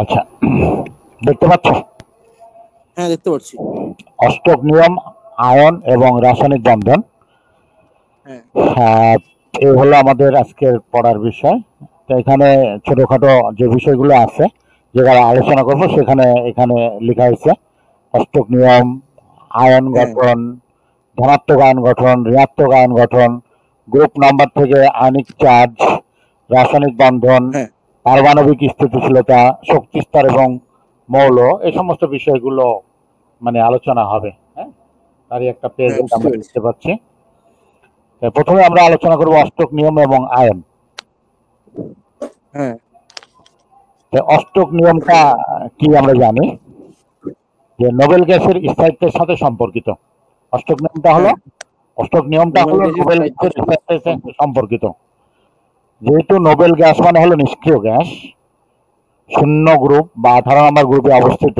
আচ্ছা দেখতে পাচ্ছ? হ্যাঁ দেখতে পাচ্ছি। অষ্টক নিয়ম আয়ন এবং রাসায়নিক বন্ধন। হ্যাঁ। হ্যাঁ, এই হলো আমাদের আজকের পড়ার বিষয়। তো এখানে ছোটখাটো যে বিষয়গুলো আছে যেগুলো আলোচনা করব সেখানে এখানে লেখা হয়েছে অষ্টক নিয়ম আয়ন হ্যাঁ। গঠন ধনাত্মক আয়ন গঠন ঋণাত্মক আয়ন গঠন গ্রুপ নাম্বার থেকে আয়নিক চার্জ রাসায়নিক বন্ধন হ্যাঁ। পারমাণবিক স্থিতিশীলতা শক্তি স্তর এবং মৌল এই সমস্ত বিষয়গুলো মানে আলোচনা হবে হ্যাঁ? তারই একটা পেজ হ্যাঁ, আমরা দেখতে পাচ্ছি। প্রথমে আমরা আলোচনা করব অষ্টক নিয়ম এবং আয়ন। হ্যাঁ। অষ্টক নিয়মটা কি আমরা জানি? যে নোবেল গ্যাসের স্থায়িত্বের সাথে সম্পর্কিত। অষ্টক নিয়মটা হলো অষ্টক নিয়মটা হলো নোবেল গ্যাসের স্থায়িত্বের সাথে সম্পর্কিত। যেহেতু নোবেল গ্যাস মানে হলো নিষ্ক্রিয় গ্যাস, শূন্য গ্রুপ বা আঠারো নম্বর গ্রুপে অবস্থিত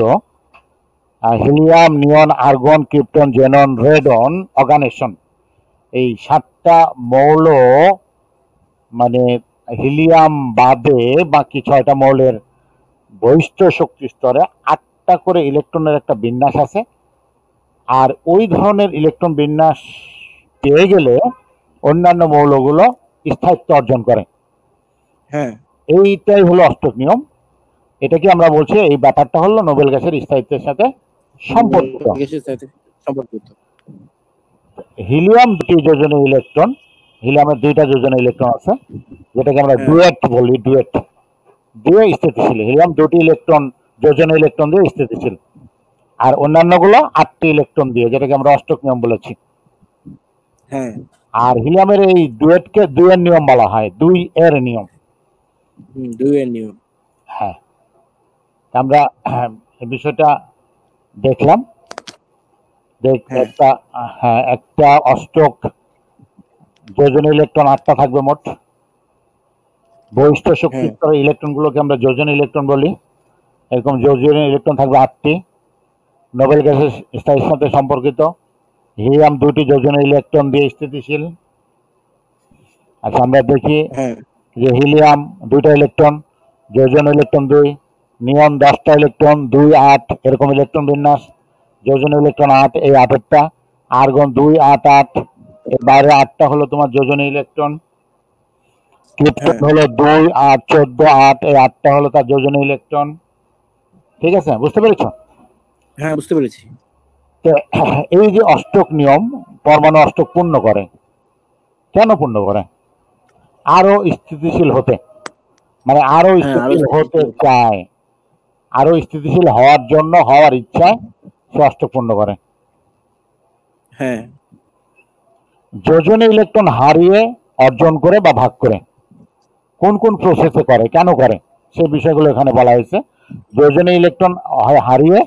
helium, neon, argon krypton xenon, radon oganesson এই সাতটা মৌল মানে হিলিয়াম বাদে বাকি ছয়টা মৌলের বহিষ্ঠ শক্তি স্তরে আটটা করে ইলেকট্রনের একটা বিন্যাস আছে। আর ওই ধরনের ইলেকট্রন বিন্যাস পেয়ে গেলে অন্যান্য মৌলগুলো স্থায়িত্ব অর্জন করে। হ্যাঁ। এইটাই হলো অষ্টক নিয়ম। এটাকে আমরা বলছি এই ব্যাপারটা হলো নোবেল গ্যাসের স্থায়িত্বের সাথে সম্পর্কিত। সম্পর্কিত। হিলিয়াম দুটি যোজনীয় ইলেকট্রন। হিলিয়ামের দুইটা যোজনীয় ইলেকট্রন আছে যেটাকে আমরা হ্যাঁ। ডুয়েট বলি ডুয়েট। দিয়ে স্থিতিশীল। হিলিয়াম দুটি ইলেকট্রন যোজনীয় ইলেকট্রন দিয়ে স্থিতিশীল। আর অন্যান্যগুলো আটটি ইলেকট্রন দিয়ে যেটাকে আমরা অষ্টক নিয়ম বলেছি। হ্যাঁ। আর হিলিয়ামের এই ডুয়েটকে দুইয়ের নিয়ম বলা হয় দুই এর নিয়ম। দুই এর নিয়ম। হ্যাঁ। আমরা বিষয়টা দেখলাম। দেখ হ্যাঁ। একটা হ্যাঁ একটা অষ্টক যোজনী ইলেকট্রন আটটা থাকবে মোট। বহিষ্ঠ শক্তি হ্যাঁ। ইলেকট্রনগুলোকে আমরা যোজনী ইলেকট্রন বলি। এরকম যোজনী ইলেকট্রন থাকবে আটটি। নোবেল গ্যাসের স্থায়ীর সাথে সম্পর্কিত। হিলিয়াম দুটি যোজনী ইলেকট্রন দিয়ে স্থিতিশীল। আচ্ছা আমরা দেখি হ্যাঁ। যে হিলিয়াম দুইটা ইলেকট্রন যোজন ইলেকট্রন দুই নিয়ন দশটা ইলেকট্রন দুই আট এরকম ইলেকট্রন বিন্যাস। যোজন ইলেকট্রন আট এই আটেরটা। আর্গন দুই আট আট এর বাইরে আটটা হলো তোমার যোজন ইলেকট্রন। ক্রিপ্টন হ্যাঁ। হলো দুই আট চোদ্দ আট এই আটটা হলো তার যোজন ইলেকট্রন। ঠিক আছে বুঝতে পেরেছ? হ্যাঁ বুঝতে পেরেছি। এই যে অষ্টক নিয়ম পরমাণু অষ্টক পূর্ণ করে। কেন পূর্ণ করে? আরও স্থিতিশীল হতে। মানে আরও হ্যাঁ, স্থিতিশীল হতে চায়। আরও স্থিতিশীল হওয়ার জন্য হওয়ার ইচ্ছায় সে অষ্টক পূর্ণ করে। হ্যাঁ। যোজনী ইলেকট্রন হারিয়ে অর্জন করে বা ভাগ করে। কোন কোন প্রসেসে করে কেন করে? সেই বিষয়গুলো এখানে বলা হয়েছে। যোজনী ইলেকট্রন হয় হারিয়ে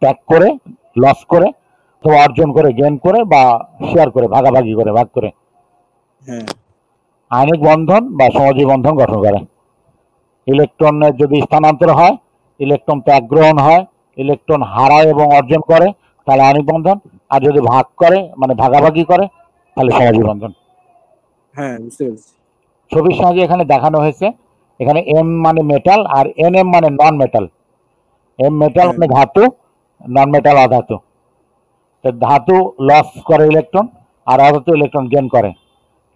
ত্যাগ করে লস করে তো অর্জন করে গেন করে বা শেয়ার করে ভাগাভাগি করে ভাগ করে। হ্যাঁ। আয়নিক বন্ধন বা সমাজী বন্ধন গঠন করে। ইলেকট্রনের যদি স্থানান্তর হয় ইলেকট্রন ত্যাগ গ্রহণ হয় ইলেকট্রন হারায় এবং অর্জন করে তাহলে আয়নিক বন্ধন। আর যদি ভাগ করে মানে ভাগাভাগি করে তাহলে সমাজী বন্ধন। হ্যাঁ ছবির সাহায্যে এখানে দেখানো হয়েছে এখানে এম মানে মেটাল আর এন এম মানে নন মেটাল এম মেটাল। মানে ধাতু নন মেটাল অধাতু। তো ধাতু লস করে ইলেকট্রন আর অধাতু ইলেকট্রন গেন করে।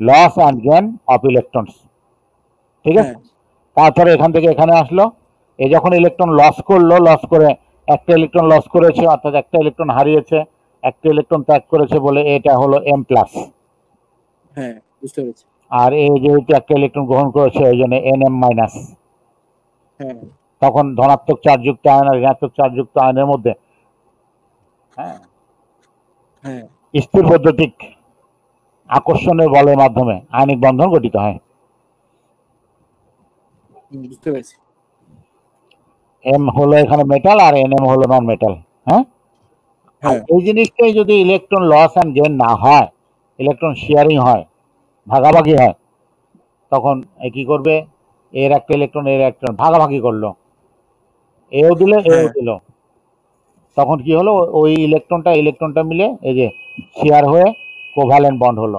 Loss and gain of electrons ঠিক আছে? হ্যাঁ। তারপরে এখান থেকে এখানে আসলো। এ যখন ইলেকট্রন লস করল লস করে একটা ইলেকট্রন লস করেছে অর্থাৎ একটা ইলেকট্রন হারিয়েছে একটা ইলেকট্রন ত্যাগ করেছে বলে এটা হলো এম প্লাস হ্যাঁ বুঝতে পেরেছি। আর এই যেহেতু একটা ইলেকট্রন গ্রহণ করেছে ওই জন্য এন এম মাইনাস তখন ধনাত্মক চার্জযুক্ত আয়ন আর ঋণাত্মক চার্জযুক্ত আয়নের মধ্যে স্থির বৈদ্যুতিক আকর্ষণের বলের মাধ্যমে আয়নিক বন্ধন গঠিত হয়। বুঝতে পেরেছি। এম হলো এখানে মেটাল আর এন এম হলো নন মেটাল হ্যাঁ। হ্যাঁ এই জিনিসটাই যদি ইলেকট্রন লস অ্যান্ড গেন না হয় ইলেকট্রন শেয়ারিং হয় ভাগাভাগি হয় তখন এ কি করবে? এর একটা ইলেকট্রন এর একটা ভাগাভাগি করল। এও দিল এও হ্যাঁ। দিল। তখন কি হলো? ওই ইলেকট্রনটা ইলেকট্রনটা মিলে এই যে শেয়ার হয়ে কোভ্যালেন্ট বন্ড হলো।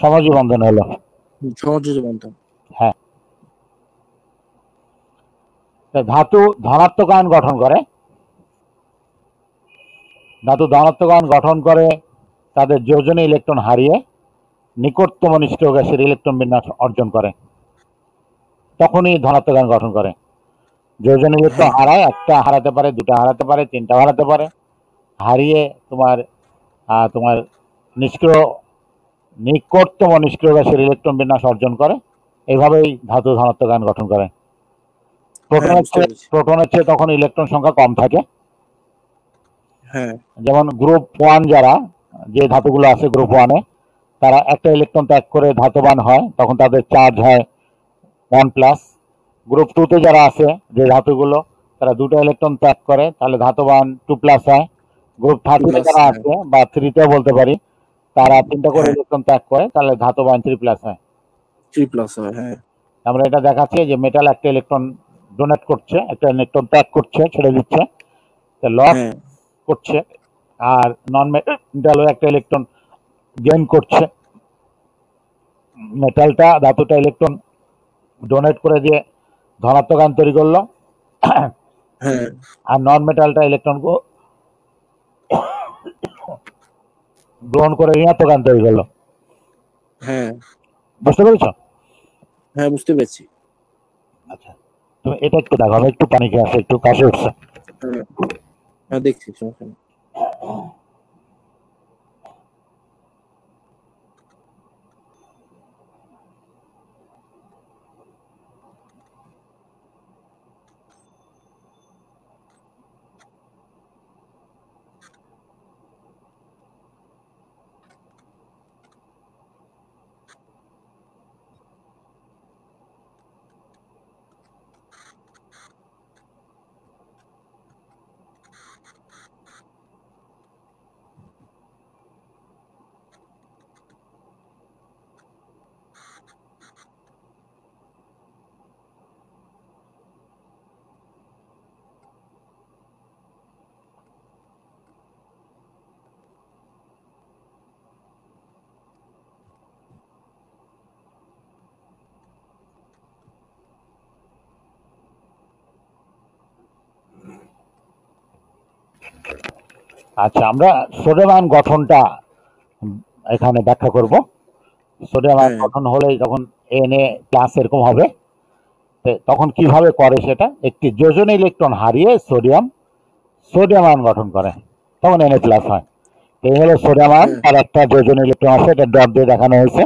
সমাজী বন্ধন হলো। হুম, সমাজযোজ বন্ধন। তা ধাতু ধনাত্মক আয়ন গঠন করে। ধাতু ধনাত্মক আয়ন গঠন করে তাদের যোজনে ইলেকট্রন হারিয়ে নিকটতম নিষ্ক্রিয় গ্যাসের ইলেকট্রন বিন্যাস অর্জন করে। তখনই ধনাত্মক আয়ন গঠন করে। যোজনী ইলেকট্রন হ্যাঁ। হারায় একটা হারাতে পারে দুটা হারাতে পারে তিনটা হারাতে পারে। হারিয়ে তোমার তোমার নিষ্ক্রিয় নিকটতম নিষ্ক্রিয় গ্যাসের ইলেকট্রন বিন্যাস অর্জন করে। এইভাবেই ধাতু ধনাত্মক আয়ন গঠন করে। প্রোটনের হ্যাঁ, চেয়ে প্রোটনের চেয়ে তখন ইলেকট্রন সংখ্যা কম থাকে। হ্যাঁ। যেমন গ্রুপ ওয়ান যারা যে ধাতুগুলো আছে গ্রুপ ওয়ানে তারা একটা ইলেকট্রন ত্যাগ করে ধাতবান হয় তখন তাদের চার্জ হয় ওয়ান প্লাস। গ্রুপ টুতে যারা আছে যে ধাতুগুলো তারা দুটো ইলেকট্রন ত্যাগ করে তাহলে ধাতবান টু প্লাস হয়। গ্রুপ থার্টিতে যারা হ্যাঁ। আছে বা থ্রিতেও বলতে পারি তারা তিনটা করে হ্যাঁ। ইলেকট্রন ত্যাগ করে তাহলে ধাতবান থ্রি প্লাস হয়। থ্রি প্লাস হয় হ্যাঁ। আমরা এটা দেখাচ্ছি যে মেটাল একটা ইলেকট্রন ডোনেট করছে একটা ইলেকট্রন ত্যাগ করছে ছেড়ে দিচ্ছে। লস হ্যাঁ। করছে আর নন মেটালও একটা ইলেকট্রন গেইন করছে। মেটালটা ধাতুটা ইলেকট্রন ডোনেট করে দিয়ে ধনাত্মক আয়ন তৈরি করল হ্যাঁ। আর নন মেটালটা ইলেকট্রন গ্রহণ করে ঋণাত্মক আয়ন তৈরি করল হ্যাঁ। বুঝতে পেরেছ? হ্যাঁ বুঝতে পেরেছি। আচ্ছা তুমি এটা একটু দেখো আমি একটু পানি খেয়ে আসি একটু কাশি উঠছে হ্যাঁ। হ্যাঁ দেখছি সমস্যা আচ্ছা আমরা সোডিয়াম আয়ন গঠনটা এখানে ব্যাখ্যা করব। সোডিয়াম আয়ন হ্যাঁ। গঠন হলে যখন এন এ প্লাস এরকম হবে তখন কীভাবে করে সেটা? একটি যোজন ইলেকট্রন হারিয়ে সোডিয়াম সোডিয়াম আয়ন গঠন করে তখন এন এ প্লাস হয়। এই হলো সোডিয়াম আয়ন। তার একটা যোজন ইলেকট্রন আছে এটা ডট দিয়ে দেখানো হয়েছে।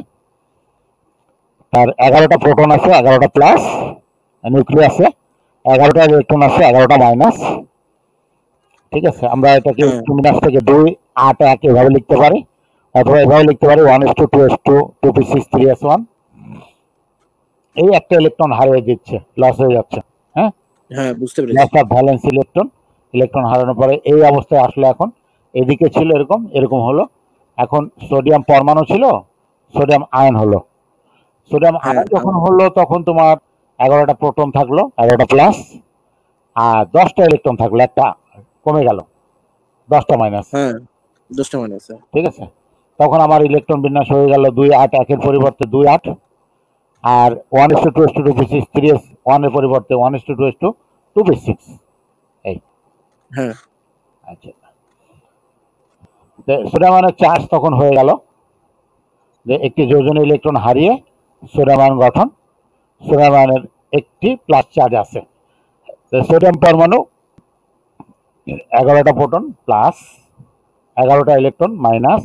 তার এগারোটা প্রোটন আছে এগারোটা প্লাস নিউক্লিয়াসে এগারোটা ইলেকট্রন আছে এগারোটা মাইনাস ঠিক আছে? আমরা এটাকে হুম। থেকে দুই আট এক এভাবে লিখতে পারি। অথবা এভাবে লিখতে পারি one S two two S two two P six three S one এই একটা ইলেকট্রন হারিয়ে দিচ্ছে লস হয়ে যাচ্ছে হ্যাঁ? হ্যাঁ বুঝতে পেরেছি। Loss of valence electron electron হারানোর পরে এই অবস্থায় আসলো এখন। এদিকে ছিল এরকম এরকম হলো। এখন সোডিয়াম পরমাণু ছিল সোডিয়াম আয়ন হলো। সোডিয়াম হ্যাঁ, আয়ন যখন হলো তখন তোমার এগারোটা প্রোটন থাকল এগারোটা প্লাস আর দশটা ইলেকট্রন থাকল একটা। কমে গেল। দশটা মাইনাস হ্যাঁ দশটা মানে আছে ঠিক আছে? তখন আমার ইলেকট্রন বিন্যাস হয়ে গেল দুই আট একের পরিবর্তে দুই আট। আর one s two two s two two p six three s ওয়ানের পরিবর্তে one s two two s two two p six এই। হ্যাঁ। আচ্ছা। সোডিয়াম আয়নের চার্জ তখন হয়ে গেল। যে একটি যোজন ইলেকট্রন হারিয়ে সোডিয়াম আয়ন গঠন। সোডিয়াম একটি প্লাস চার্জ আছে। তো সোডিয়াম পরমাণু এগারোটা প্রোটন প্লাস এগারোটা ইলেকট্রন মাইনাস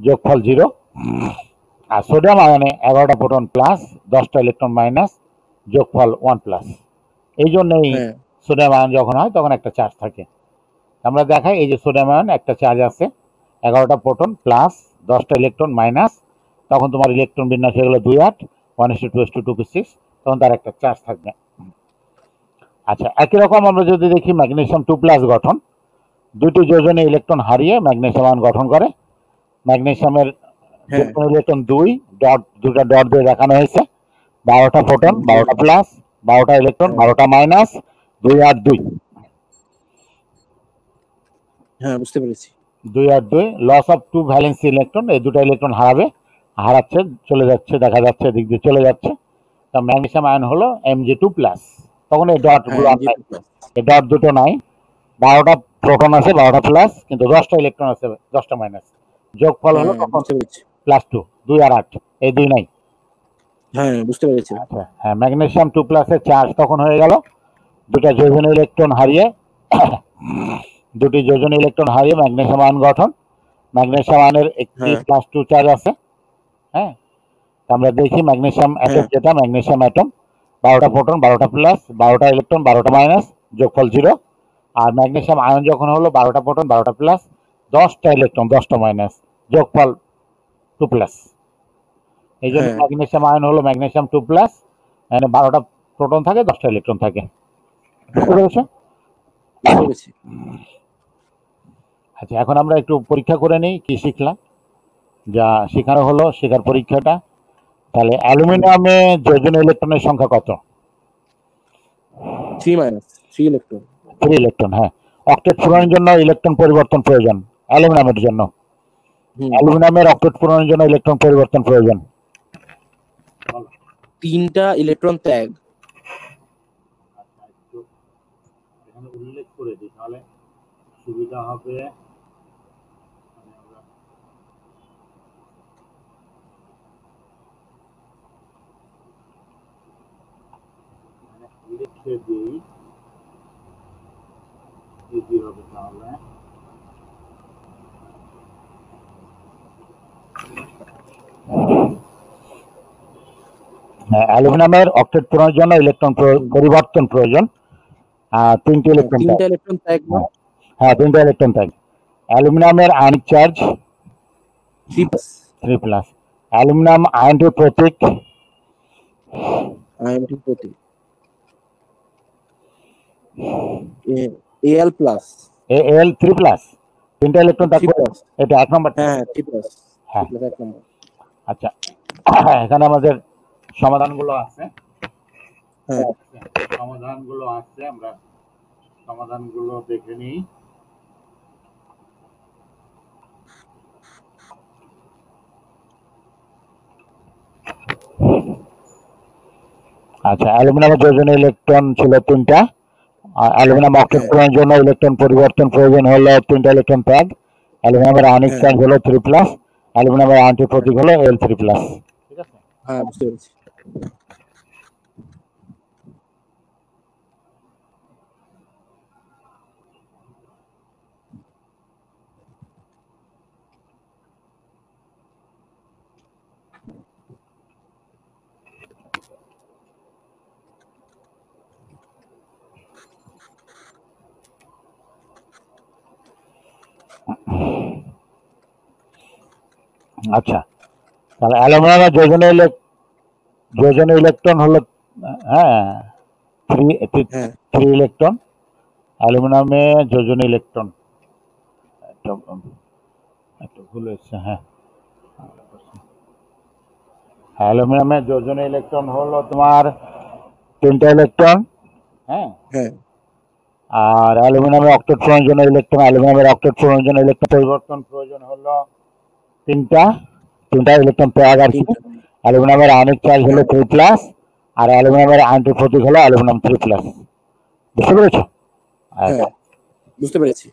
যোগফল জিরো আর সোডিয়াম আয়নে এগারোটা প্রোটন প্লাস দশটা ইলেকট্রন মাইনাস যোগফল ওয়ান প্লাস এই জন্যই সোডিয়াম আয়ন যখন হয় তখন একটা চার্জ থাকে। আমরা দেখাই এই যে সোডিয়াম আয়ন একটা চার্জ আছে এগারোটা প্রোটন প্লাস দশটা ইলেকট্রন মাইনাস তখন তোমার ইলেকট্রন বিন্যাস হয়ে গেলো দুই আট one s two s two two six তখন তার একটা চার্জ থাকবে। আচ্ছা একই রকম আমরা যদি দেখি ম্যাগনেশিয়াম টু প্লাস গঠন দুটি যোজনে ইলেকট্রন হারিয়ে ম্যাগনেশিয়াম আয়ন গঠন করে। ম্যাগনেশিয়ামের হ্যাঁ। ইলেকট্রন দুই ডট দুটা ডট দিয়ে দেখানো হয়েছে। বারোটা ফোটন বারোটা প্লাস বারোটা ইলেকট্রন বারোটা মাইনাস দুই আট দুই। হ্যাঁ বুঝতে পেরেছি। দুই আর দুই loss of two valency electron এই দুটো ইলেকট্রন হারাবে হারাচ্ছে চলে যাচ্ছে দেখা যাচ্ছে এদিক দিয়ে চলে যাচ্ছে। তা ম্যাগনেসিয়াম আয়ন হলো এম জি টু প্লাস তখন এই ডট হ্যাঁ গুলো ডট দুটো। নাই। বারোটা প্রোটন আছে বারোটা প্লাস কিন্তু দশটা ইলেকট্রন আছে দশটা মাইনাস যোগফল হলো হ্যাঁ প্লাস টু দুই আর আট এই দুই নাই। হ্যাঁ বুঝতে পেরেছি। আচ্ছা হ্যাঁ ম্যাগনেসিয়াম টু প্লাসের চার্জ তখন হয়ে গেল। দুটা যোজনী ইলেকট্রন হারিয়ে দুটি যোজনী ইলেকট্রন হারিয়ে ম্যাগনেসিয়াম আয়ন গঠন। ম্যাগনেসিয়াম আয়নের একটি। প্লাস টু চার্জ আছে। হ্যাঁ আমরা দেখি ম্যাগনেসিয়াম অ্যাটম। যেটা ম্যাগনেসিয়াম অ্যাটম বারোটা প্রোটন বারোটা প্লাস বারোটা ইলেকট্রন বারোটা মাইনাস যোগফল জিরো। আর ম্যাগনেশিয়াম আয়ন যখন হলো বারোটা প্রোটন বারোটা প্লাস দশটা ইলেকট্রন দশটা মাইনাস যোগফল টু প্লাস। এই জন্য ম্যাগনেশিয়াম ম্যাগনেসিয়াম আয়ন হলো ম্যাগনেসিয়াম টু প্লাস মানে বারোটা প্রোটন থাকে দশটা ইলেকট্রন থাকে। আচ্ছা এখন আমরা একটু পরীক্ষা করে নিই কি শিখলাম? যা শেখানো হলো শেখার পরীক্ষাটা। তাহলে অ্যালুমিনিয়ামে যোজন ইলেকট্রনের সংখ্যা কত? Three minus three electron three electron হ্যাঁ। অক্টেট পূরণের জন্য ইলেকট্রন পরিবর্তন প্রয়োজন অ্যালুমিনিয়ামের জন্য। হুম। অ্যালুমিনিয়ামের অক্টেট পূরণের জন্য ইলেকট্রন পরিবর্তন প্রয়োজন। তিনটা ইলেকট্রন ত্যাগ। এখানে উল্লেখ করে দিই তাহলে সুবিধা হবে লিখে দিই ইজি হবে তাহলে হ্যাঁ, অ্যালুমিনিয়ামের অক্টেট পূরণের জন্য ইলেকট্রন পরিবর্তন প্রয়োজন। আর তিনটি ইলেকট্রন তিনটা ইলেকট্রন ত্যাগ না? হ্যাঁ তিনটা ইলেকট্রন থাকে অ্যালুমিনিয়ামের ionic charge three plus three plus aluminium আয়নটির প্রতীক। আইএমটি প্রতি L plus L three plus তিনটা ইলেকট্রন থাকবে? এটা এক নম্বর হ্যাঁ থ্রি প্লাস হ্যাঁ। প্লাস এক নম্বর আচ্ছা। এখানে আমাদের সমাধানগুলো আছে। হ্যাঁ। সমাধানগুলো আছে আমরা সমাধানগুলো দেখে নিই। আচ্ছা অ্যালুমিনিয়ামের যোজনে ইলেকট্রন ছিল তিনটা। অ্যালুমিনিয়াম অক্সাইড পূরণের জন্য ইলেকট্রন পরিবর্তন প্রয়োজন হলো তিনটা ইলেকট্রন প্যাড অ্যালুমিনিয়ামের আয়নিক। চার্জ হলো থ্রি প্লাস অ্যালুমিনিয়ামের আয়নটির প্রতীক হলো এল থ্রি প্লাস ঠিক আছে হ্যাঁ বুঝতে পেরেছি আচ্ছা। তাহলে অ্যালুমিনিয়ামের যোজনে যোজনে ইলেকট্রন হলো হ্যাঁ থ্রি হ্যাঁ। Three electron. অ্যালুমিনিয়ামে যোজনে ইলেকট্রন। একটা ভুল হয়েছে হ্যাঁ। অ্যালুমিনিয়ামের যোজনে ইলেকট্রন হলো তোমার তিনটা ইলেকট্রন হ্যাঁ। হ্যাঁ। আর অ্যালুমিনিয়ামের অক্টেট পূরণের জন্য ইলেকট্রন অ্যালুমিনিয়ামের অক্টেট পূরণের জন্য ইলেকট্রন পরিবর্তন প্রয়োজন হলো তিনটা তিনটা ইলেকট্রন আর কি তিনটা। অ্যালুমিনিয়ামের আয়নিক চার্জ হলো থ্রি প্লাস আর অ্যালুমিনিয়ামের প্রতীক হলো অ্যালুমিনিয়াম থ্রি প্লাস বুঝতে পেরেছ? হ্যাঁ বুঝতে পেরেছি।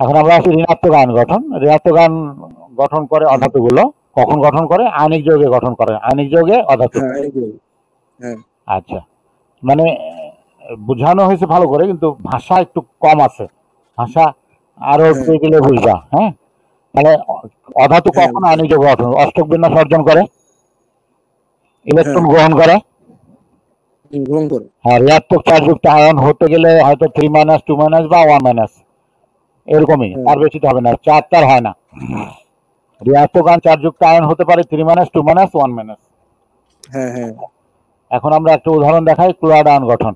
এখন আমরা আসি ঋণাত্মক আয়ন গঠন। ঋণাত্মক আয়ন গঠন করে অধাতুগুলো। কখন গঠন করে? আয়নিক যৌগে গঠন করে। আয়নিক যৌগে অধাতু। হ্যাঁ হ্যাঁ। আচ্ছা। মানে বোঝানো হয়েছে ভালো করে কিন্তু ভাষা একটু কম আছে। ভাষা আরও। একটু গেলে বুঝবা হ্যাঁ? অ- অধাতু হ্যাঁ। কখন যৌগ গঠন অষ্টক বিন্যাস অর্জন করে? ইলেকট্রন হ্যাঁ। গ্রহণ করে? গ্রহণ করে। হ্যাঁ ঋণাত্মক চার্জযুক্ত আয়ন হতে গেলে হয়তো থ্রি মাইনাস টু মাইনাস বা ওয়ান মাইনাস এরকমই। তার বেশি তো হবে না চার তার হয় না। ঋণাত্মক আয়ন চার্জযুক্ত আয়ন হতে পারে three minus two minus one minus হ্যাঁ হ্যাঁ। এখন আমরা একটা উদাহরণ দেখাই ক্লোরাইড আয়ন গঠন।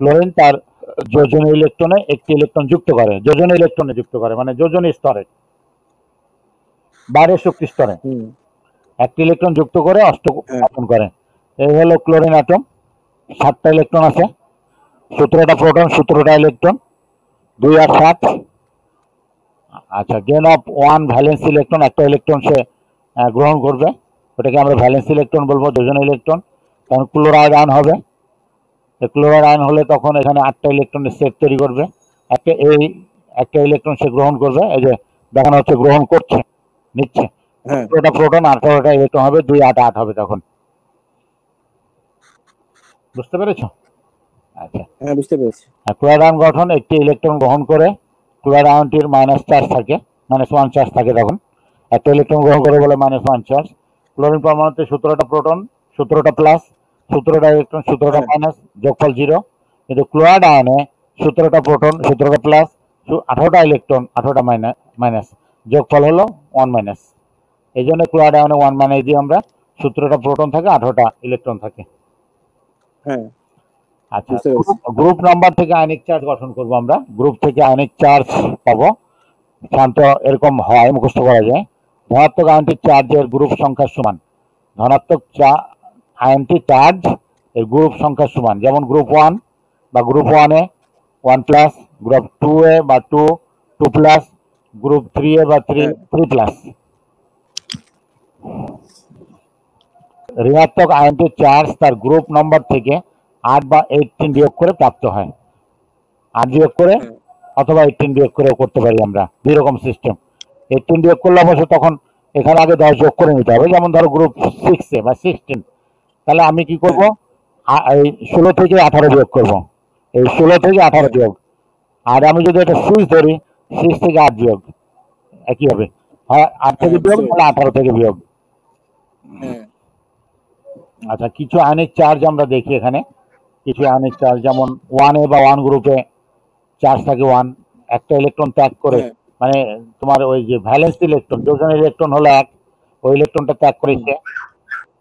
ক্লোরিন তার যোজনী ইলেকট্রনে একটি ইলেকট্রন যুক্ত করে যোজনী ইলেকট্রনে যুক্ত করে মানে যোজনী স্তরে। বাইরের শক্তি স্তরে একটি ইলেকট্রন যুক্ত করে অষ্টক হ্যাঁ। গঠন করে। এই হলো ক্লোরিন অ্যাটম সাতটা ইলেকট্রন আছে। সতেরোটা প্রোটন সতেরোটা ইলেকট্রন। দুই আর সাত। আচ্ছা gain of one valence electron একটা ইলেকট্রন সে গ্রহণ করবে। ওটাকে আমরা ভ্যালেন্স ইলেকট্রন বলব দুজন ইলেকট্রন। কারণ ক্লোরাইড আয়ন হবে। ক্লোরাইড আয়ন হলে তখন এখানে আটটা ইলেকট্রনের সেট তৈরি করবে। একটা এই একটা ইলেকট্রন সে গ্রহণ করবে। এই যে দেখানো হচ্ছে গ্রহণ করছে। নিচ্ছে। ওটা প্রোটন আঠারোটা ইলেকট্রন হবে দুই আট আট হবে তখন। বুঝতে পেরেছ? আচ্ছা। হ্যাঁ বুঝতে পেরেছি। আর ক্লোরাইড গঠন একটি ইলেকট্রন গ্রহণ করে ক্লোরাইড আয়নটির মাইনাস চার্জ থাকে মাইনাস ওয়ান চার্জ থাকে তখন। একটা ইলেকট্রন গ্রহণ করে বলে মাইনাস ওয়ান চার্জ ক্লোরিন পরমাণুতে সতেরোটা প্রোটন সতেরোটা প্লাস সতেরোটা ইলেকট্রন সতেরোটা। মাইনাস যোগফল জিরো কিন্তু ক্লোরাইড আয়নে সতেরোটা প্রোটন সতেরোটা প্লাস আঠারোটা ইলেকট্রন আঠারোটা মাইনাস মাইনাস যোগফল হলো ওয়ান মাইনাস এই জন্য ক্লোরাইড আয়নে ওয়ান মাইনাস দিয়ে আমরা সতেরোটা প্রোটন থাকে আঠারোটা ইলেকট্রন থাকে। হ্যাঁ। আচ্ছা গ্রুপ নাম্বার থেকে আয়নিক চার্জ গঠন করব আমরা। গ্রুপ থেকে আয়নিক চার্জ পাবো। শান্ত এরকম হয় মুখস্থ করা যায়। ধনাত্মক আয়নটির চার্জের গ্রুপ সংখ্যার সমান। ধনাত্মক আয়নটির চার্জ এর গ্রুপ সংখ্যার সমান। যেমন গ্রুপ ওয়ান বা গ্রুপ ওয়ানে one plus group two A বা two two plus group three A বা থ্রি। থ্রি প্লাস ঋণাত্মক আয়নটির চার্জ তার গ্রুপ নম্বর থেকে আট বা এইটিন বিয়োগ করে প্রাপ্ত হয়। আট বিয়োগ করে। অথবা এইটিন বিয়োগ করেও করতে পারি আমরা দুই রকম সিস্টেম এইটিন বিয়োগ করলে অবশ্য তখন এখানে আগে দশ যোগ করে নিতে হবে। যেমন ধরো গ্রুপ সিক্সে বা সিক্সটিন তাহলে আমি কি করব? এই ষোলো থেকে আঠারো বিয়োগ করব। এই ষোলো থেকে আঠারো বিয়োগ। আর আমি যদি এটা সিক্স ধরি সিক্স থেকে আট বিয়োগ। একই হবে হয় আট থেকে হ্যাঁ, বিয়োগ তাহলে আঠারো থেকে বিয়োগ। হ্যাঁ। আচ্ছা কিছু আয়নিক চার্জ আমরা দেখি এখানে। কিছু আয়নিক চার্জ যেমন ওয়ানে বা ওয়ান গ্রুপে চার্জ থাকে ওয়ান একটা ইলেকট্রন ত্যাগ করে হ্যাঁ। মানে তোমার ওই যে ভ্যালেন্স ইলেকট্রন যোজন ইলেকট্রন হলো এক। ওই ইলেকট্রনটা ত্যাগ করেছে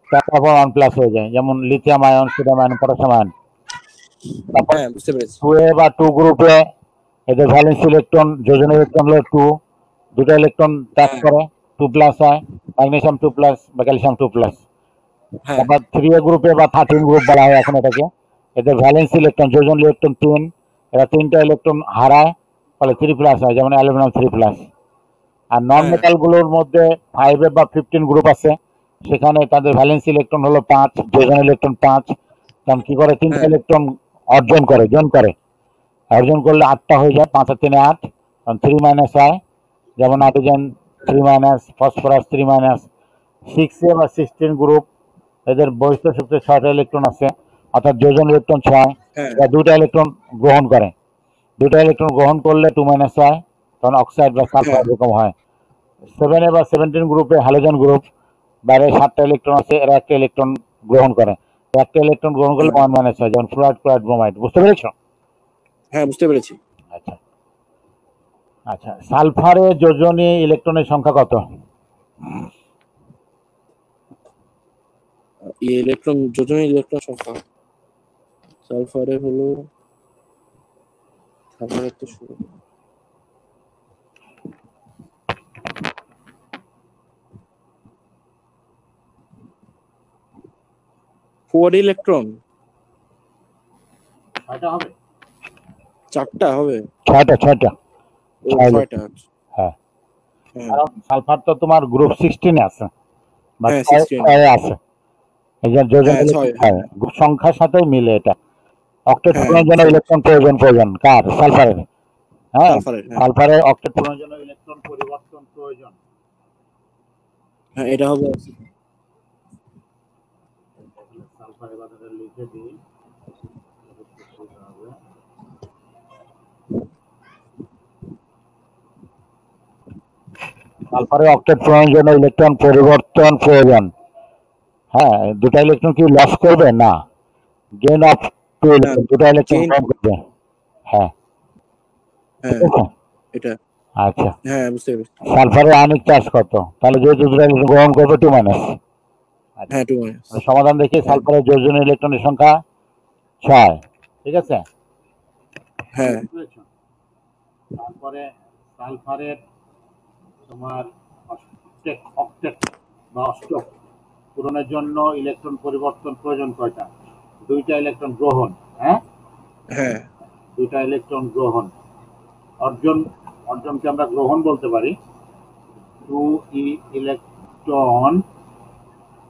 করার ওয়ান প্লাস হয়ে যায়। যেমন lithium ion sodium ion potassium ion তারপর হ্যাঁ টু এ বা টু গ্রুপে এদের ভ্যালেন্স ইলেকট্রন যোজন ইলেকট্রন হলো টু দুটো ইলেকট্রন ত্যাগ হ্যাঁ। করে টু প্লাস হয় ম্যাগনেসিয়াম টু প্লাস বা ক্যালসিয়াম টু প্লাস হ্যাঁ। তারপর থ্রি এ গ্রুপে বা থার্টিন গ্রুপ বলা হয় এখন এটাকে। এদের ভ্যালেন্স ইলেকট্রন যোজন ইলেকট্রন তিন এরা তিনটা ইলেকট্রন হারায় ফলে থ্রি প্লাস হয় যেমন অ্যালুমিনিয়াম থ্রি প্লাস আর নন হ্যাঁ। মেটালগুলোর মধ্যে ফাইভ বা ফিফটিন গ্রুপ আছে সেখানে তাদের ভ্যালেন্স ইলেকট্রন হলো পাঁচ যোজন ইলেকট্রন পাঁচ। কারণ কি করে? তিনটা হ্যাঁ। ইলেকট্রন অর্জন করে জন করে। অর্জন করলে আটটা হয়ে যায় পাঁচ আর তিনে আট। কারণ থ্রি মাইনাস হয়। যেমন nitrogen three minus phosphorus three minus six A বা সিক্সটিন গ্রুপ এদের বহিষ্ঠ শক্তির ছয়টা ইলেকট্রন আছে। অর্থাৎ যোজন ইলেকট্রন ছয়। এরা দুটা ইলেকট্রন গ্রহণ করে। দুটা ইলেকট্রন গ্রহণ করলে টু মাইনাস হয়। তখন অক্সাইড বা সালফার হ্যাঁ। এরকম হয়। সেভেন এ বা সেভেন্টিন গ্রুপে হ্যালোজেন গ্রুপ বাইরে সাতটা ইলেকট্রন আছে এরা একটা ইলেকট্রন গ্রহণ করে। একটা ইলেকট্রন গ্রহণ করলে ওয়ান মাইনাস হয় যেমন ফ্লুরাইড ক্লোরাইড ব্রোমাইড বুঝতে পেরেছ? হ্যাঁ বুঝতে পেরেছি। আচ্ছা। আচ্ছা সালফারে যোজনী ইলেকট্রনের সংখ্যা কত? ইলেকট্রন যোজনী ইলেকট্রন সংখ্যা। সালফারে হলো সালফারের তো শুরু। Four electron. হবে? চারটা হবে? ছয়টা ছয়টা। ছয়টা। হ্যাঁ। হ্যাঁ। সালফার তো তোমার গ্রুপ সিক্সটিনে আছে। বা হ্যাঁ, ছয়- 16 ছয়ে আছে। এই যে যোজন হ্যাঁ, সংখ্যার সাথেই মিলে এটা। অক্টেট। পূরণের জন্য ইলেকট্রন প্রয়োজন প্রয়োজন। কার? সালফারের। হ্যাঁ? সালফারের হ্যাঁ। সালফারের অক্টেট পূরণের জন্য ইলেকট্রন পরিবর্তন প্রয়োজন। হ্যাঁ এটা হবে। সালফারের কথাটা লিখে দিই। সালফারের অক্টেট পূরণের জন্য ইলেকট্রন পরিবর্তন প্রয়োজন। হ্যাঁ দুটা ইলেকট্রন কি লস করবে? না। গেন অফ টু ইলেকট্রন দুটা ইলেকট্রন গ্রহণ করবে। হ্যাঁ। হ্যাঁ এটা। আচ্ছা। হ্যাঁ বুঝতে পেরেছি। সালফারের আয়নিক চার্জ কত? তাহলে যেহেতু দুটা ইলেকট্রন গ্রহণ করবে টু মাইনাস হ্যাঁ টু মাইনাস সমাধান দেখি সালফারের যোজনীয় ইলেকট্রনের সংখ্যা ছয়। ঠিক আছে? হ্যাঁ। তারপরে সালফারের তোমার অষ্টেক বা অষ্টক পূরণের জন্য ইলেকট্রন পরিবর্তন প্রয়োজন কয়টা? দুইটা ইলেকট্রন গ্রহণ হ্যাঁ? হ্যাঁ। দুইটা ইলেকট্রন গ্রহণ। অর্জন অর্জনকে আমরা গ্রহণ বলতে পারি। টু ই ইলেকট্রন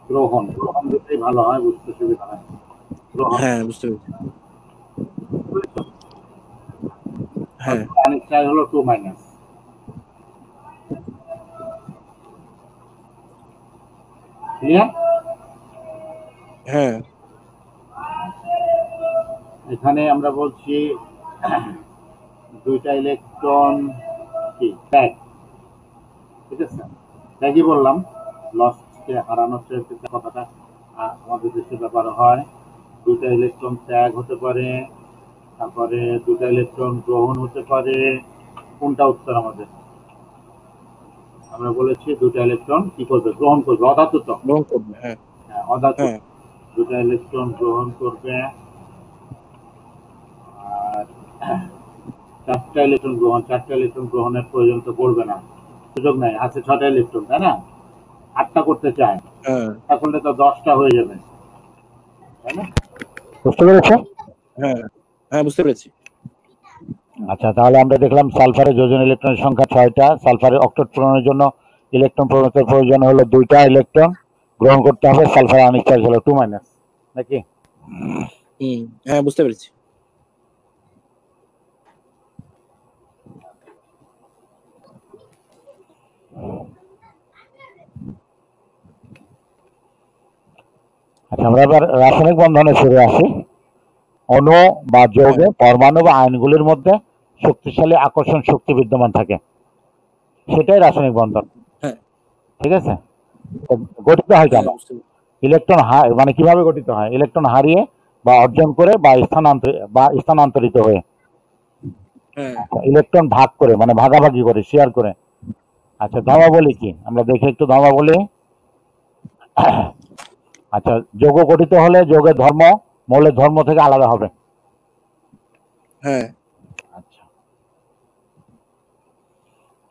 গ্রহণ। গ্রহণ দুটাই ভালো হয় বুঝতে সুবিধা হয়। গ্রহণ। হ্যাঁ বুঝতে পেরেছি। হ্যাঁ। হলো টু মাইনাস হ্যাঁ। এখানে আমরা বলছি দুইটা ইলেকট্রন কি? ট্যাগ ঠিক আছে? ব্যাগই বললাম? লসকে হারানোর কথাটা আমাদের দেশে ব্যাপার হয়। দুইটা ইলেকট্রন ত্যাগ হতে পারে তারপরে দুইটা ইলেকট্রন গ্রহণ হতে পারে। কোনটা উত্তর আমাদের? আমরা বলেছি দুটা ইলেকট্রন কি করবে? গ্রহণ করবে অধাতু তো গ্রহণ করবে হ্যাঁ। হ্যাঁ, অধাতু। হ্যাঁ। দুটা ইলেকট্রন গ্রহণ করবে। আর চারটা ইলেকট্রন গ্রহণ চারটা ইলেকট্রন গ্রহণের প্রয়োজন তো পড়বে না। সুযোগ নাই আছে ছটা ইলেকট্রন তাই না? আটটা করতে চায়। হ্যাঁ। তা করলে তো দশটা হয়ে যাবে। তাই না? বুঝতে পেরেছ হ্যাঁ। হ্যাঁ বুঝতে পেরেছি। আচ্ছা তাহলে আমরা দেখলাম সালফারের যোজন ইলেকট্রনের সংখ্যা ছয়টা। সালফারের অক্টোট পূরণের জন্য ইলেকট্রন প্রবণতার প্রয়োজন হলো দুইটা ইলেকট্রন। গ্রহণ করতে হবে সালফার আনিক চার্জ হলো টু মাইনাস নাকি? হ্যাঁ বুঝতে পেরেছি। আচ্ছা আমরা এবার রাসায়নিক বন্ধনে ফিরে আসি। অণু বা যৌগে পরমাণু বা আয়নগুলির মধ্যে শক্তিশালী আকর্ষণ শক্তি বিদ্যমান থাকে। সেটাই রাসায়নিক বন্ধন। হ্যাঁ। ঠিক আছে? গঠিত হয় কেন? হ্যাঁ। ইলেকট্রন মানে কীভাবে গঠিত হয়? ইলেকট্রন হারিয়ে বা অর্জন করে বা স্থানান্তর বা স্থানান্তরিত হয়ে। হ্যাঁ। ইলেকট্রন ভাগ করে মানে ভাগাভাগি করে শেয়ার করে। আচ্ছা ধর্মাবলী কি? আমরা দেখি একটু ধর্মাবলী আচ্ছা যোগ গঠিত হলে যোগের ধর্ম মৌলের ধর্ম থেকে আলাদা হবে। হ্যাঁ।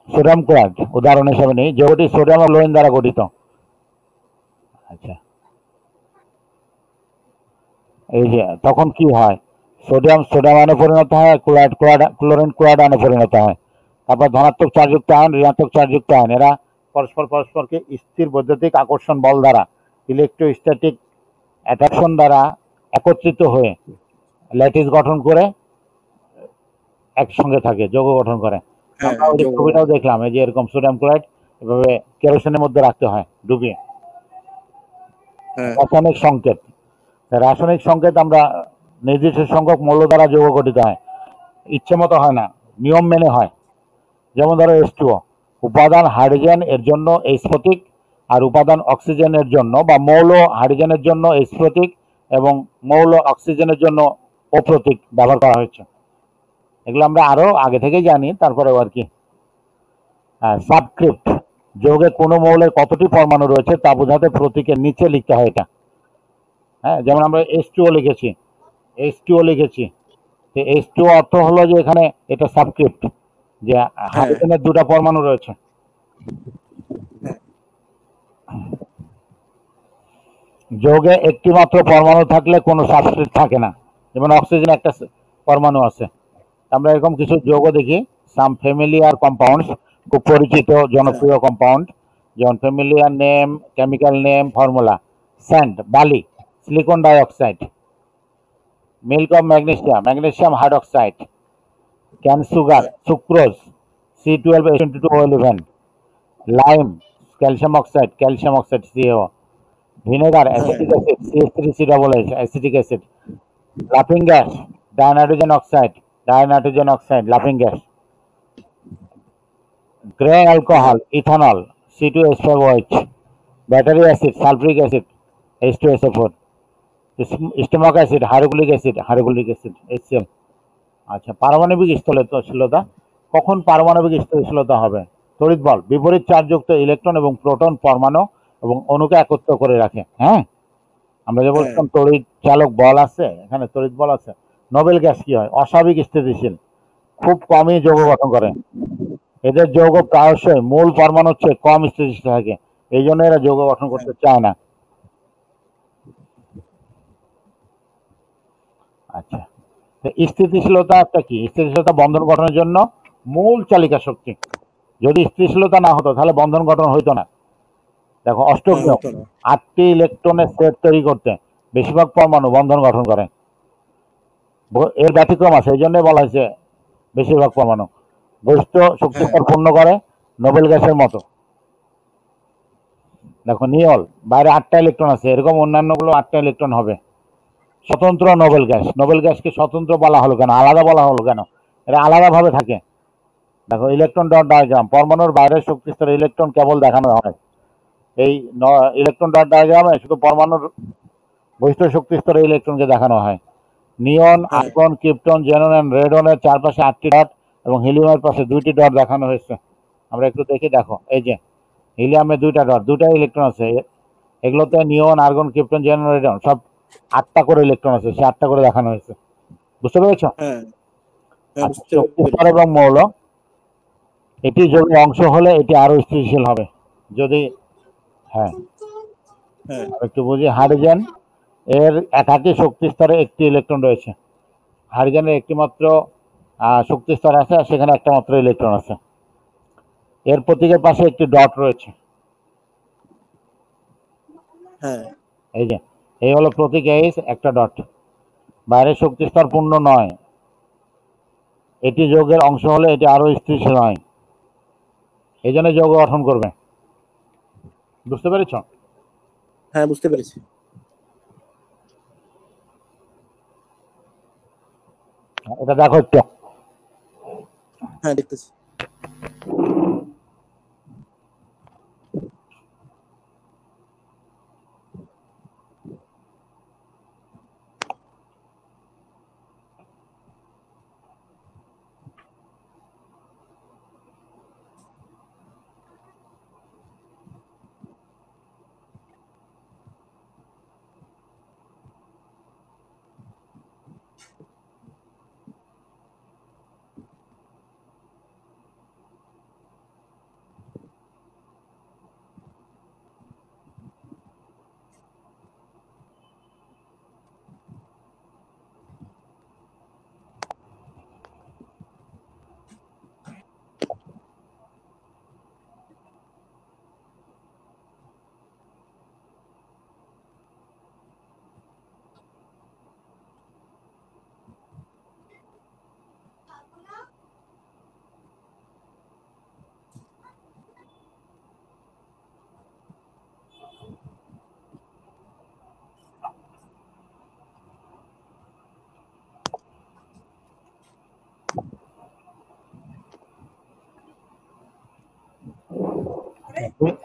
সোডিয়াম ক্লোরাইড উদাহরণ হিসেবে নেই। যোগটি সোডিয়াম ও লোহিন দ্বারা গঠিত। আচ্ছা। এই যে, তখন কি হয়? সোডিয়াম সোডিয়াম আয়নে পরিণত হয়, ক্লোরাইড ক্লোরাইড, ক্লোরিন ক্লোরাইড আয়নে পরিণত হয়। তারপর ধনাত্মক চার্জযুক্ত আয়ন, ঋণাত্মক চার্জযুক্ত আয়ন। এরা পরস্পর, পরস্পরকে স্থির বৈদ্যুতিক আকর্ষণ বল দ্বারা ইলেকট্রোস্ট্যাটিক অ্যাট্রাকশন দ্বারা একত্রিত হয়ে ল্যাটিস গঠন করে একসঙ্গে থাকে, যৌগ গঠন করে। হ্যাঁ ছবিটাও দেখলাম এই যে এরকম সোডিয়াম ক্লোরাইড এভাবে কেরোসিনের মধ্যে রাখতে হয় ডুবিয়ে। হ্যাঁ। রাসায়নিক সংকেত। রাসায়নিক সংকেত আমরা নির্দিষ্ট সংখ্যক মৌল দ্বারা যৌগ গঠিত হয়। ইচ্ছে মতো হয় না নিয়ম মেনে হয়। যেমন ধরো এস উপাদান হাইড্রোজেন এর জন্য প্রতীক আর উপাদান অক্সিজেনের জন্য বা মৌল হাইড্রোজেনের জন্য প্রতীক এবং মৌল অক্সিজেনের জন্য ও প্রতীক ব্যবহার করা হয়েছে। এগুলো আমরা আরও আগে থেকেই জানি তারপরেও আর কি। সাবস্ক্রিপ্ট যোগে কোনো মৌলের কতটি পরমাণু রয়েছে তা বোঝাতে প্রতীকের নিচে লিখতে হয় এটা। হ্যাঁ যেমন আমরা এস টুও লিখেছি। এস টুও লিখেছি। তো এস টু অর্থ হলো যে এখানে এটা সাবস্ক্রিপ্ট যে হাইড্রোজেনের দুটো পরমাণু রয়েছে। যোগে একটি মাত্র পরমাণু থাকলে কোনো সাবস্ক্রিপ্ট থাকে না। যেমন অক্সিজেন একটা পরমাণু আছে। আমরা এরকম কিছু যৌগ দেখি সাম ফ্যামিলিয়ার কম্পাউন্ডস খুব পরিচিত জনপ্রিয় কম্পাউন্ড যেমন familiar name chemical name formula sand বালি silicon dioxide milk of magnesium magnesium hydroxide cane sugar sucrose C twelve H twenty two eleven lime calcium oxide calcium oxide CaO vinegar acetic acid CS three C double H acetic acid লাফিং gas dinitrogen oxide dinitrogen oxide লাফিং gas. Grain alcohol ethanol C two S OH battery acid sulphuric acid H two S four stomach acid hydrochloric acid hydrochloric acid HCl আচ্ছা পারমাণবিক স্থলতা। কখন পারমাণবিক স্থলতা হবে? তড়িৎ বল বিপরীত চার্জযুক্ত electron এবং প্রোটন পরমাণু এবং অণুকে একত্র করে রাখে হ্যাঁ? আমরা যে বলছিলাম তড়িৎ চালক বল আছে এখানে তড়িৎ বল আছে। নোবেল গ্যাস কি হয়? অস্বাভাবিক স্থিতিশীল। খুব কমই যৌগ গঠন করে। এদের যৌগ প্রায়শই মূল পরমাণুর চেয়ে কম স্থিতিশীল থাকে। এই জন্য এরা যৌগ গঠন করতে চায় না। আচ্ছা। তো স্থিতিশীলতাটা কি? স্থিতিশীলতা বন্ধন গঠনের জন্য মূল চালিকা শক্তি। যদি স্থিতিশীলতা না হতো তাহলে বন্ধন গঠন হইতো না। দেখো না। আটটি ইলেকট্রনের সেট তৈরি করতে বেশিরভাগ পরমাণু বন্ধন গঠন করে। এর ব্যতিক্রম আছে, এই জন্যই বলা হয়েছে বেশিরভাগ পরমাণু। বহিষ্ঠ শক্তি পূর্ণ করে নোবেল গ্যাসের মতো। দেখো নিয়ল বাইরে আটটা ইলেকট্রন আছে, এরকম অন্যান্যগুলো আটটা ইলেকট্রন হবে। স্বতন্ত্র নোবেল গ্যাস। নোবেল গ্যাসকে স্বতন্ত্র বলা হলো কেন? আলাদা বলা হলো কেন? এটা আলাদাভাবে থাকে। দেখো, ইলেকট্রন ডট ডায়াগ্রাম, পরমাণুর বাইরের শক্তি স্তরে ইলেকট্রন কেবল দেখানো হয়। এই ইলেকট্রন ডট ডায়াগ্রামে শুধু পরমাণুর বহিষ্ঠ শক্তি স্তরে ইলেকট্রনকে দেখানো হয়। নিয়ন হ্যাঁ। আর্গন ক্রিপ্টন জেনন অ্যান্ড রেডনের চারপাশে আটটি ডট এবং হিলিয়ামের পাশে দুইটি ডট দেখানো হয়েছে। আমরা একটু দেখি দেখো এই যে হিলিয়ামে দুইটা ডট দুইটা ইলেকট্রন আছে। এগুলোতে neon argon krypton xenon radon সব আটটা করে ইলেকট্রন আছে সে আটটা করে দেখানো হয়েছে। বুঝতে পেরেছ? হ্যাঁ হ্যাঁ এবং মৌল এটি যদি অংশ হলে এটি আরও স্থিতিশীল হবে। যদি হ্যাঁ। হ্যাঁ। একটু বুঝি হাইড্রোজেন? এর একাকী শক্তি স্তরে একটি ইলেকট্রন রয়েছে। হাইড্রোজেনের একটিমাত্র শক্তি স্তর আছে আর সেখানে একটা মাত্র ইলেকট্রন আছে। এর প্রতীকের পাশে একটি ডট রয়েছে। হ্যাঁ। এই যে এই হলো প্রতীক এইচ একটা ডট বাইরের শক্তি স্তর পূর্ণ নয়। এটি যোগের অংশ হলে এটি আরও স্থিতিশীল নয়। এই জন্য যোগ গঠন করবে। বুঝতে পেরেছ? হ্যাঁ বুঝতে পেরেছি। এটা দেখো একটু হ্যাঁ দেখতেছি।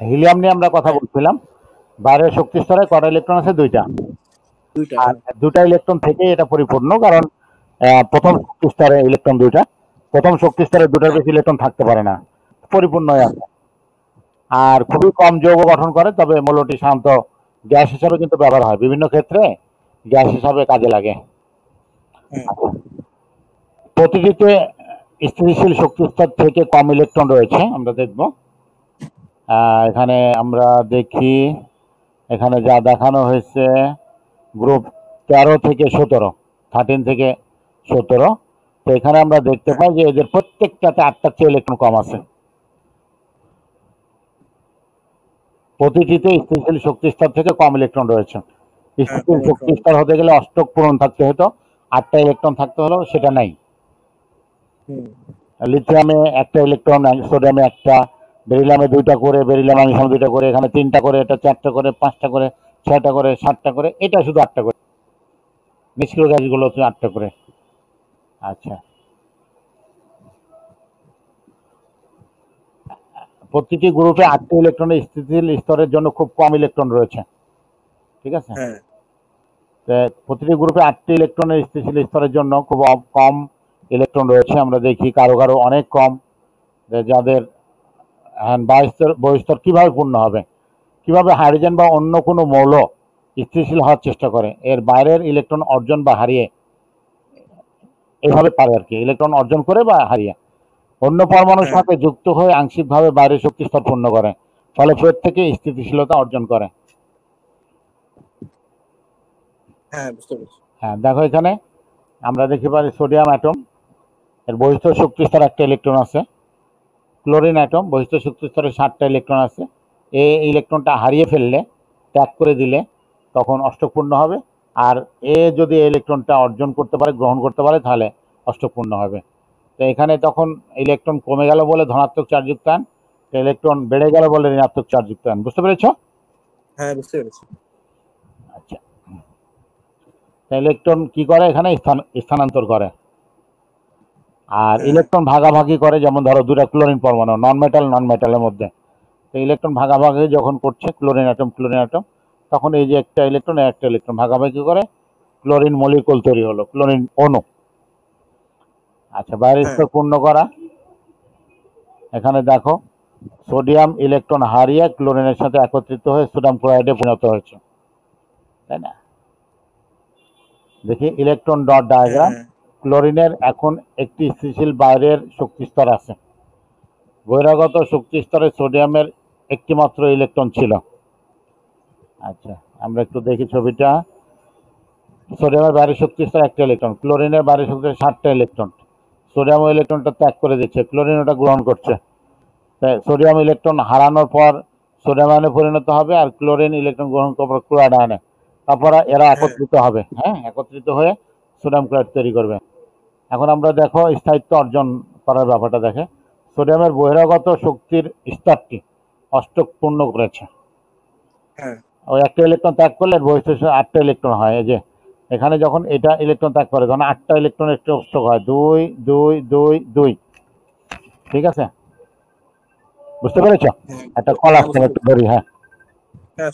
হিলিয়াম নিয়ে আমরা কথা বলছিলাম। বাইরের শক্তি স্তরে কটা ইলেকট্রন আছে? দুইটা। দুইটা। আর দুটা ইলেকট্রন থেকে এটা পরিপূর্ণ কারণ প্রথম শক্তি স্তরে ইলেকট্রন দুইটা প্রথম শক্তি স্তরে দুটার বেশি ইলেকট্রন থাকতে পারে না। পরিপূর্ণ আছে। আর খুবই কম যৌগ গঠন করে তবে মূলটি শান্ত গ্যাস হিসাবে কিন্তু ব্যবহার হয়। বিভিন্ন ক্ষেত্রে গ্যাস হিসাবে কাজে লাগে। প্রতিটিতে স্থিতিশীল শক্তি স্তর থেকে কম ইলেকট্রন রয়েছে আমরা দেখব। এখানে আমরা দেখি এখানে যা দেখানো হয়েছে গ্রুপ তেরো থেকে সতেরো থার্টিন থেকে সতেরো। তো এখানে আমরা দেখতে পাই যে এদের প্রত্যেকটাতে আটটার চেয়ে ইলেকট্রন কম আছে। প্রতিটিতে স্থিতিশীল শক্তি স্তর থেকে কম ইলেকট্রন রয়েছে। স্থিতিশীল শক্তি electron। স্তর হতে গেলে অষ্টক পূরণ থাকতে হতো আটটা ইলেকট্রন থাকতে হলো সেটা নাই। লিথিয়ামে একটা ইলেকট্রন সোডিয়ামে একটা বেরিলিয়ামে দুইটা করে বেরিলিয়াম ম্যাগনেসিয়াম দুইটা করে এখানে তিনটা করে এটা চারটা করে পাঁচটা করে ছয়টা করে সাতটা করে এটা শুধু আটটা করে। নিষ্ক্রিয় গ্যাসগুলো হচ্ছে আটটা করে। আচ্ছা। প্রতিটি গ্রুপে আটটি ইলেকট্রনের স্থিতিশীল স্তরের জন্য খুব কম ইলেকট্রন রয়েছে। ঠিক আছে? হ্যাঁ। প্রতিটি গ্রুপে আটটি ইলেকট্রনের স্থিতিশীল স্তরের জন্য খুব কম ইলেকট্রন রয়েছে। আমরা দেখি কারও কারও অনেক কম। যাদের বহিস্তর বহিস্তর কীভাবে পূর্ণ হবে? কীভাবে হাইড্রোজেন বা অন্য কোনো মৌল স্থিতিশীল হওয়ার চেষ্টা করে? এর বাইরের ইলেকট্রন অর্জন বা হারিয়ে এভাবে পারে আর কি। ইলেকট্রন অর্জন করে বা হারিয়ে। অন্য পরমাণুর হ্যাঁ। সাথে যুক্ত হয়ে আংশিকভাবে বাইরের শক্তি স্তর পূর্ণ করে। ফলে ফের থেকে স্থিতিশীলতা অর্জন করে। হ্যাঁ হ্যাঁ দেখো এখানে আমরা দেখতে পারি সোডিয়াম অ্যাটম। এর বহিষ্ঠ শক্তি স্তরে একটা ইলেকট্রন আছে। ক্লোরিন অ্যাটম বহিষ্ঠ শক্তি স্তরে ষাটটা ইলেকট্রন আছে। এই ইলেকট্রনটা হারিয়ে ফেললে ত্যাগ করে দিলে তখন অষ্টকপূর্ণ হবে। আর এ যদি ইলেকট্রনটা অর্জন করতে পারে গ্রহণ করতে পারে তাহলে অষ্টকপূর্ণ হবে। তো এখানে তখন ইলেকট্রন কমে গেল বলে ধনাত্মক চার্জযুক্ত আয়ন তো ইলেকট্রন বেড়ে গেল বলে ঋণাত্মক চার্জযুক্ত আয়ন। বুঝতে পেরেছ? হ্যাঁ বুঝতে পেরেছি। আচ্ছা। তা ইলেকট্রন কি করে এখানে? স্থান- স্থানান্তর করে। আর হ্যাঁ। ইলেকট্রন ভাগাভাগি করে যেমন ধরো দুটা ক্লোরিন পরমাণু নন মেটাল নন মেটালের মধ্যে। তো ইলেকট্রন ভাগাভাগি যখন করছে ক্লোরিন অ্যাটম ক্লোরিন অ্যাটম তখন এই যে একটা ইলেকট্রন একটা ইলেকট্রন ভাগাভাগি করে ক্লোরিন মলিকুল তৈরি হলো ক্লোরিন অণু। আচ্ছা বাইরের হ্যাঁ। স্তর পূর্ণ করা। এখানে দেখো সোডিয়াম ইলেকট্রন হারিয়ে ক্লোরিনের সাথে একত্রিত হয়ে সোডিয়াম ক্লোরাইডে পরিণত হয়েছে। তাই না? দেখি ইলেকট্রন ডট ডায়াগ্রাম হ্যাঁ, ক্লোরিনের এখন একটি স্থিতিশীল বাইরের শক্তি স্তর আছে। বহিরাগত শক্তি স্তরে সোডিয়ামের একটি মাত্র ইলেকট্রন ছিল। আচ্ছা আমরা একটু দেখি ছবিটা। সোডিয়ামের বাইরের শক্তি স্তর একটা ইলেকট্রন, ক্লোরিনের বাইরের শক্তি সাতটা ইলেকট্রন। সোডিয়াম ইলেকট্রনটা ত্যাগ করে দিচ্ছে, ক্লোরিন ওটা গ্রহণ করছে। তাই সোডিয়াম ইলেকট্রন হারানোর পর সোডিয়াম আয়নে পরিণত হবে আর ক্লোরিন ইলেকট্রন গ্রহণ করার পর ক্লোরাইড আয়নে তারপর এরা একত্রিত হবে হ্যাঁ একত্রিত হয়ে সোডিয়াম ক্লোরাইড তৈরি করবে। এখন আমরা দেখো স্থায়িত্ব অর্জন করার ব্যাপারটা দেখে। সোডিয়ামের বহিরাগত শক্তির স্তরটি অষ্টক পূর্ণ করেছে। হ্যাঁ। ওই একটা ইলেকট্রন ত্যাগ করলে বহিঃস্থ আটটা ইলেকট্রন হয়। এই যে এখানে যখন এটা ইলেকট্রন ত্যাগ করে তখন আটটা ইলেকট্রন একটু অষ্টক হয় দুই দুই দুই দুই। ঠিক আছে? বুঝতে পেরেছ? হ্যাঁ। একটা কল আসছে আমি একটু ধরি হ্যাঁ। হ্যাঁ।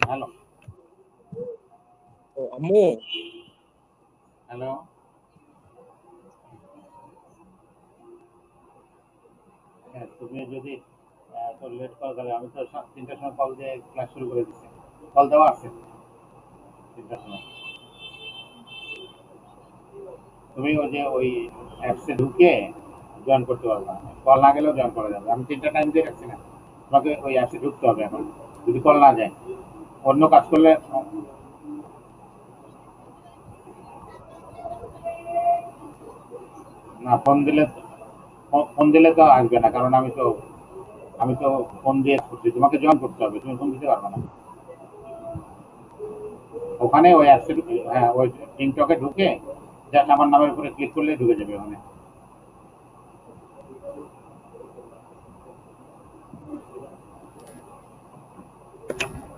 হ্যালো। ও আম্মু। হ্যালো। হ্যাঁ তুমি যদি লেট তাহলে আমি তো তিনটার সময় কল দিয়ে ক্লাস শুরু করে দিচ্ছি। কল দেওয়া আছে? তিনটার সময়। তুমি ওই যে ওই অ্যাপসে ঢুকে জয়েন করতে পারবে। না কল না গেলেও জয়েন করা যাবে। আমি তিনটা টাইম দিয়ে রাখছি না। তোমাকে ওই অ্যাপসে ঢুকতে হবে এখন। যদি কল না যায়। অন্য কাজ করলে না ফোন দিলে ফোন দিলে তো আসবে না, কারণ আমি তো আমি তো ফোন দিয়ে করছি তোমাকে জয়েন করতে হবে, তুমি ফোন দিতে পারবে না। ওখানে ওই অ্যাপসে হ্যাঁ ওই টিকটকে ঢুকে জাস্ট আমার নামের উপরে ক্লিক করলে ঢুকে যাবে ওখানে।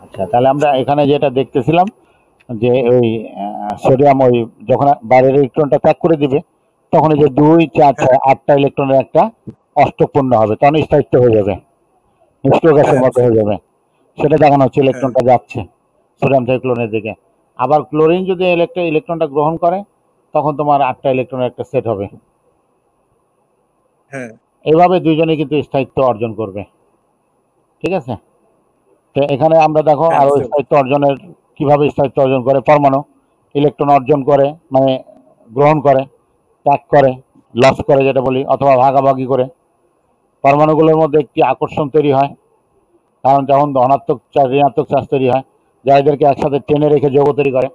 আচ্ছা তাহলে আমরা এখানে যেটা দেখতেছিলাম যে ওই সোডিয়াম ওই যখন বাইরের ইলেকট্রনটা ত্যাগ করে দিবে তখন এই যে দুই চার ছয় আটটা ইলেকট্রনের একটা অষ্টপূর্ণ হবে তখন স্থায়িত্ব হয়ে যাবে। নিষ্ক্রিয় গ্যাসের মতো হয়ে যাবে। সেটা দেখানো হচ্ছে ইলেকট্রনটা যাচ্ছে সোডিয়াম থেকে ক্লোরিনের দিকে। আবার ক্লোরিন যদি ইলেকট্রন ইলেকট্রনটা গ্রহণ করে তখন তোমার আটটা ইলেকট্রনের একটা সেট হবে। হ্যাঁ। এইভাবে দুইজনে কিন্তু স্থায়িত্ব অর্জন করবে। ঠিক আছে? তো এখানে আমরা দেখো হ্যাঁ, আরও স্থায়িত্ব অর্জনের কীভাবে স্থায়িত্ব অর্জন করে পরমাণু ইলেকট্রন অর্জন করে মানে গ্রহণ করে। ত্যাগ করে লস করে যেটা বলি অথবা ভাগাভাগি করে। পরমাণুগুলোর মধ্যে একটি আকর্ষণ তৈরি হয়। কারণ যখন ধনাত্মক চার্জ ঋণাত্মক চার্জ তৈরি হয় যা এদেরকে একসাথে টেনে রেখে যৌগ তৈরি করে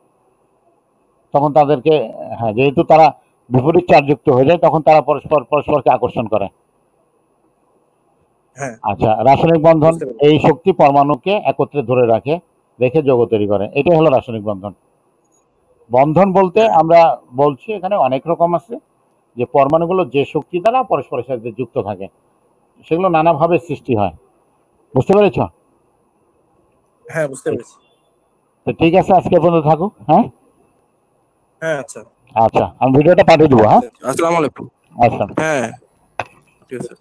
তখন তাদেরকে হ্যাঁ যেহেতু তারা বিপরীত চার্জযুক্ত হয়ে যায় তখন তারা পরস্পর পরস্পরকে আকর্ষণ করে। হ্যাঁ। আচ্ছা রাসায়নিক বন্ধন এই শক্তি পরমাণুকে একত্রে ধরে রাখে রেখে যৌগ তৈরি করে। এটাই হলো রাসায়নিক বন্ধন। বন্ধন বলতে আমরা বলছি এখানে অনেক রকম আছে যে পরমাণুগুলো যে শক্তি দ্বারা পরস্পরের সাথে যুক্ত থাকে সেগুলো নানাভাবে সৃষ্টি হয়। বুঝতে পেরেছ? হ্যাঁ বুঝতে পেরেছি। তো ঠিক আছে আজকে পর্যন্ত থাকুক হ্যাঁ? হ্যাঁ আচ্ছা। আচ্ছা আমি ভিডিওটা পাঠিয়ে দেবো হ্যাঁ? আসসালামু আলাইকুম। আচ্ছা। হ্যাঁ ঠিক আছে।